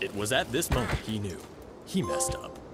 It was at this moment he knew. He messed up.